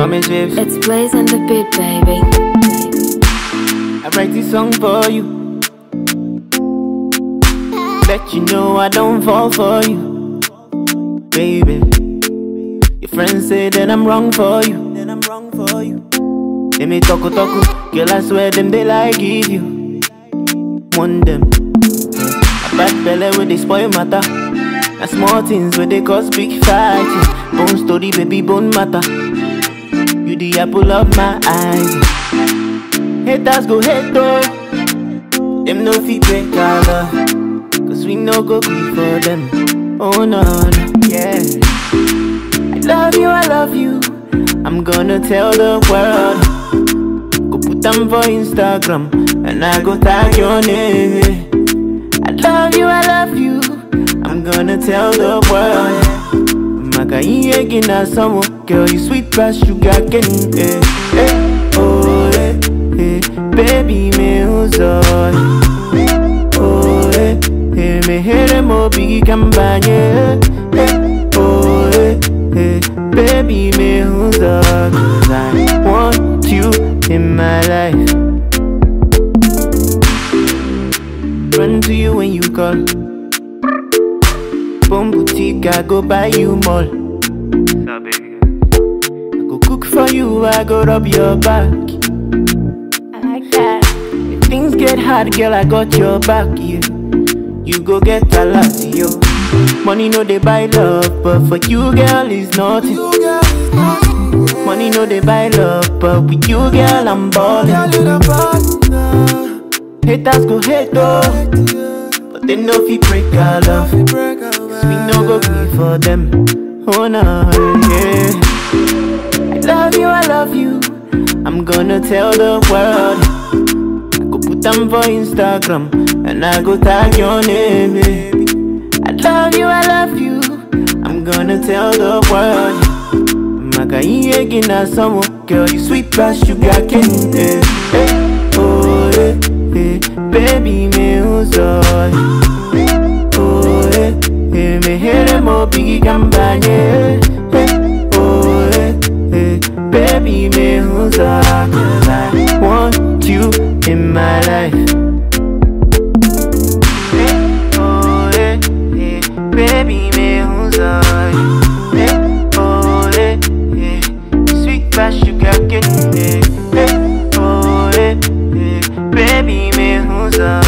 Tommy Chips. It's Blaze on the beat, baby. I write this song for you. Let you know I don't fall for you, baby. Your friends say that I'm wrong for you. Then I'm wrong for you. They may talk talk, girl. I swear them they like give you. One them. A bad belly where they spoil matter. A small things where they cause big fighting. Bone story, baby, bone matter. Apple of my eyes. Haters go hate though. Them no fit break love. Cause we no go good for them. Oh no, no, yeah. I love you, I love you. I'm gonna tell the world. Go put them for Instagram. And I go tag your name. I love you, I love you. I'm gonna tell the world. Maka iye gina samo Girl, you sweet sugar cane eh, eh, Oh, eh, eh Baby, me Oh, eh, eh Me here mo bigi kambanye eh, Oh, eh, eh. Baby, me Cause I want you in my life. Run to you when you call Boom boutique, I go buy you mall. I go cook for you, I go rub your back. I like that. If things get hard, girl, I got your back, yeah. You go get a lot, yo. Money no they buy love, but for you, girl, is nothing. Money no they buy love, but with you, girl, I'm ballin'. Haters go hate though, but they know if you break our love. Cause we no go grieve for them. Oh no, yeah. I love you, I love you. I'm gonna tell the world. I go put them for Instagram and I go tag your name. I love you, I love you. I'm gonna tell the world. Maka iye gina samo, girl you sweet past sugar cane. Eh, eh, oh, eh, eh, baby me uzoy. Ehere mo bigi Oh baby me hunza Cause I want you in my life. Oh eh, eh, baby eh, sweet sugar Oh eh, eh, baby me hunza